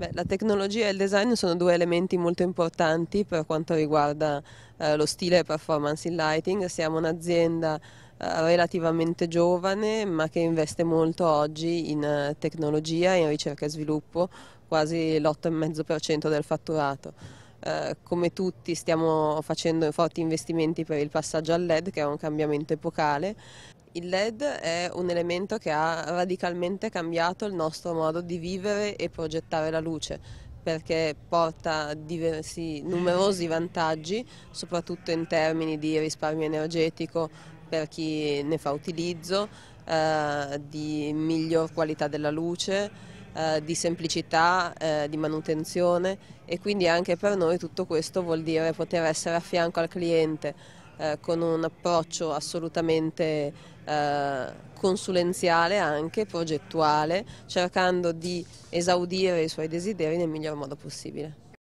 Beh, la tecnologia e il design sono due elementi molto importanti per quanto riguarda eh, lo stile performance in lighting. Siamo un'azienda eh, relativamente giovane ma che investe molto oggi in eh, tecnologia, in ricerca e sviluppo, quasi l'8,5% del fatturato. Eh, come tutti stiamo facendo forti investimenti per il passaggio al LED che è un cambiamento epocale il LED è un elemento che ha radicalmente cambiato il nostro modo di vivere e progettare la luce perché porta diversi, numerosi vantaggi, soprattutto in termini di risparmio energetico per chi ne fa utilizzo, eh, di miglior qualità della luce, eh, di semplicità, eh, di manutenzione e quindi anche per noi tutto questo vuol dire poter essere a fianco al cliente eh, con un approccio assolutamente eh, consulenziale anche, progettuale, cercando di esaudire i suoi desideri nel miglior modo possibile.